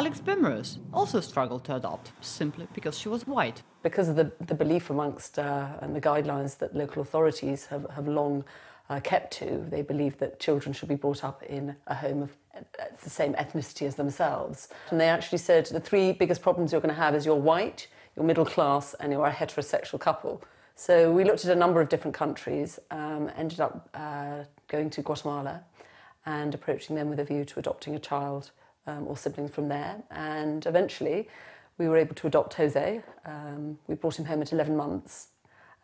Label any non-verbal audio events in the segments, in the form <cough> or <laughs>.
Alex Bemrose also struggled to adopt simply because she was white. Because of the, the belief amongst uh, and the guidelines that local authorities have, have long uh, kept to, they believe that children should be brought up in a home of the same ethnicity as themselves. And they actually said the three biggest problems you're going to have is you're white, you're middle class, and you're a heterosexual couple. So we looked at a number of different countries, um, ended up uh, going to Guatemala and approaching them with a view to adopting a child um, or siblings from there. And eventually, we were able to adopt Jose. Um, we brought him home at 11 months.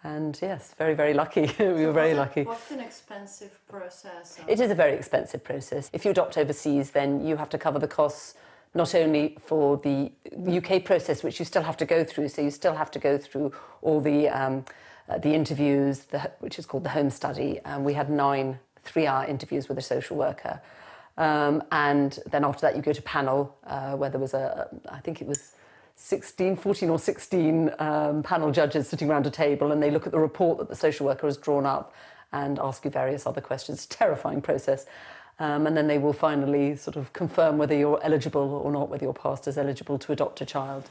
And yes, very, very lucky. <laughs> we were very lucky. What's an expensive process? It is a very expensive process. If you adopt overseas, then you have to cover the costs not only for the UK process, which you still have to go through, so you still have to go through all the um, uh, the interviews, the, which is called the home study. And we had nine three-hour interviews with a social worker. Um, and then after that, you go to panel, uh, where there was a, I think it was 16, 14 or 16 um, panel judges sitting around a table, and they look at the report that the social worker has drawn up and ask you various other questions. <laughs> Terrifying process. Um, and then they will finally sort of confirm whether you're eligible or not, whether you're is eligible to adopt a child.